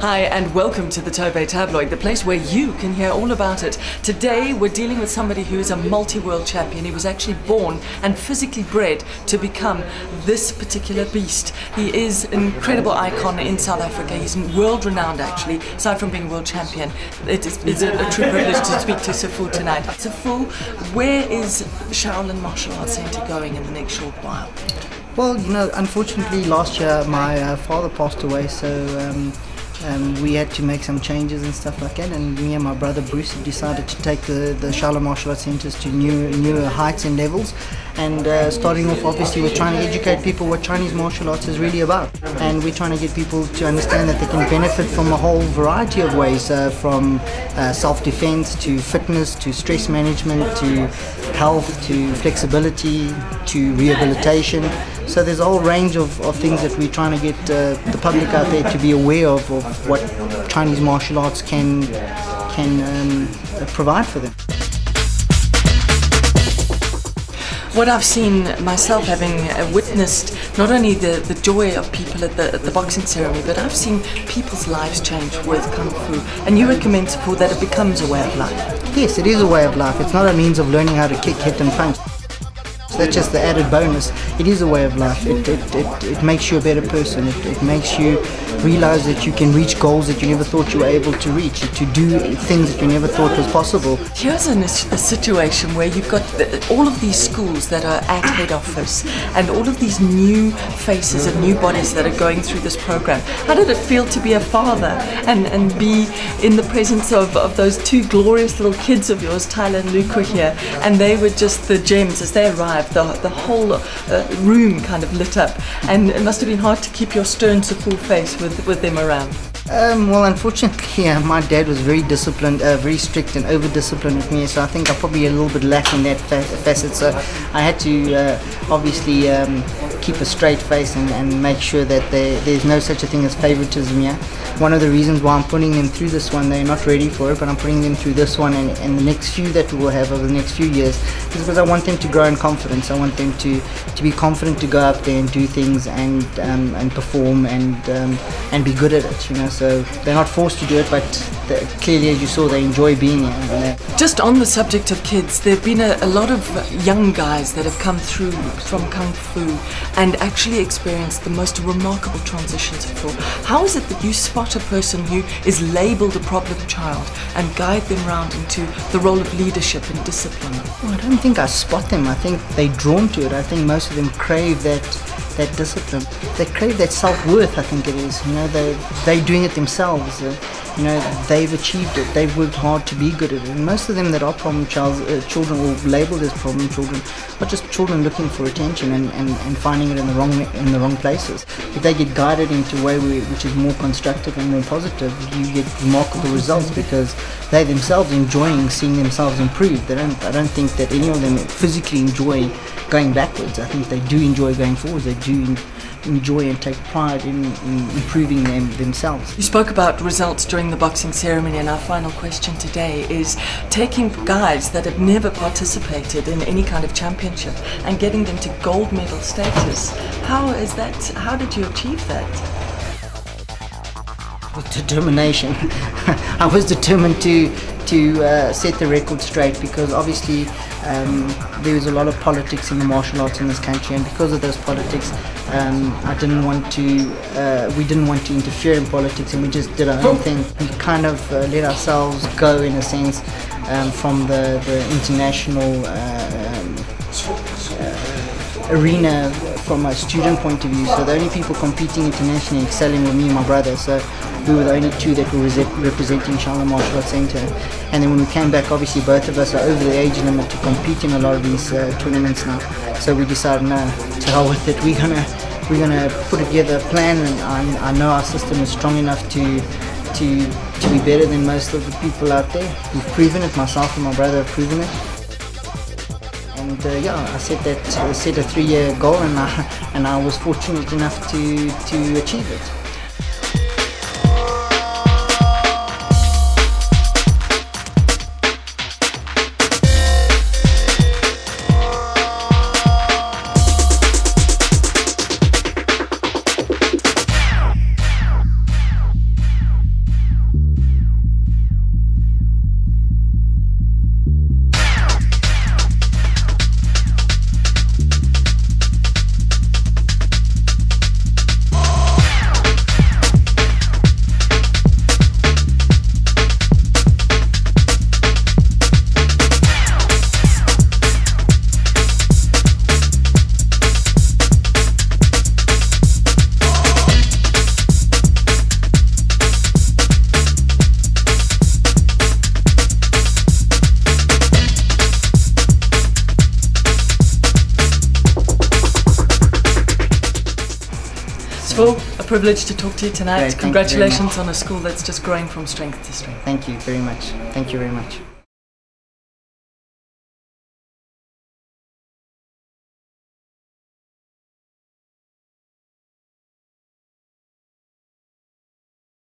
Hi, and welcome to the Tove Tabloid, the place where you can hear all about it. Today, we're dealing with somebody who is a multi world champion. He was actually born and physically bred to become this particular beast. He is an incredible icon in South Africa. He's world renowned, actually, aside from being world champion. It is it's a, a, true privilege to speak to Sifu tonight. Sifu, where is Shaolin Martial Arts Center going in the next short while? Well, you know, unfortunately, last year my uh, father passed away, so. Um, um, we had to make some changes and stuff like that. And me and my brother Bruce decided to take the, the Shaolin Martial Arts Centers to new, newer heights and levels. And uh, starting off, obviously, we're trying to educate people what Chinese martial arts is really about. And we're trying to get people to understand that they can benefit from a whole variety of ways uh, from uh, self defense to fitness to stress management to health to flexibility to rehabilitation. So there's a whole range of, of things that we're trying to get uh, the public out there to be aware of, of what Chinese martial arts can can um, provide for them. What I've seen myself, having uh, witnessed not only the, the joy of people at the, at the boxing ceremony, but I've seen people's lives change with Kung Fu. And you recommend for that it becomes a way of life. Yes, it is a way of life. It's not a means of learning how to kick, hit, and punch. That's just the added bonus. It is a way of life. It, it, it, it makes you a better person. It, it makes you realize that you can reach goals that you never thought you were able to reach, to do things that you never thought was possible. Here's an, a situation where you've got the, all of these schools that are at head office and all of these new faces and new bodies that are going through this program. How did it feel to be a father and, and be in the presence of, of those two glorious little kids of yours, Tyler and were here, and they were just the gems as they arrived. The, the whole uh, room kind of lit up, and it must have been hard to keep your stern, to full face with with, with them around? Um, well, unfortunately, yeah, my dad was very disciplined, uh, very strict and over disciplined with me. So I think I probably a little bit lacking that facet. So I had to uh, obviously um, keep a straight face and, and make sure that there, there's no such a thing as favoritism. Yeah, one of the reasons why I'm putting them through this one, they're not ready for it, but I'm putting them through this one and, and the next few that we will have over the next few years is because I want them to grow in confidence. I want them to, to be confident to go up there and do things and um, and perform and um, and be good at it. You know so they're not forced to do it, but clearly, as you saw, they enjoy being here. Just on the subject of kids, there have been a, a, lot of young guys that have come through from Kung Fu and actually experienced the most remarkable transitions of How is it that you spot a person who is labelled a problem child and guide them around into the role of leadership and discipline? Well, I don't think I spot them. I think they're drawn to it. I think most of them crave that that discipline. They crave that self-worth, I think it is. You know, they, they're doing it themselves. Uh, you know, they've achieved it. They've worked hard to be good at it. And most of them that are problem child, uh, children or labeled as problem children are just children looking for attention and, and, and finding it in the wrong in the wrong places. If they get guided into a way which is more constructive and more positive, you get remarkable results because they themselves enjoying seeing themselves improve. They don't. I don't think that any of them physically enjoy going backwards. I think they do enjoy going forwards. They do enjoy and take pride in, in, improving them themselves. You spoke about results during the boxing ceremony, and our final question today is taking guys that have never participated in any kind of championship and getting them to gold medal status. How is that? How did you achieve that? With determination. I was determined to to uh, set the record straight because obviously um, there was a lot of politics in the martial arts in this country, and because of those politics, um, I didn't want to. Uh, we didn't want to interfere in politics, and we just did our own thing. We kind of uh, let ourselves go, in a sense, um, from the the international. Uh, um, uh, arena from a student point of view. So the only people competing internationally excelling were me and my brother. So we were the only two that were representing Shaolin Martial Arts Center. And then when we came back, obviously both of us are over the age limit to compete in a lot of these uh, tournaments now. So we decided, no, to hell with it. We're gonna we're gonna put together a plan, and I, I know our system is strong enough to to to be better than most of the people out there. We've proven it. Myself and my brother have proven it. And uh, yeah, I set that I set a three-year goal, and I and I was fortunate enough to to achieve it. Wonderful. A privilege to talk to you tonight. Great, thank you Congratulations on a school that's just growing from strength to strength. Thank you very much. Thank you very much.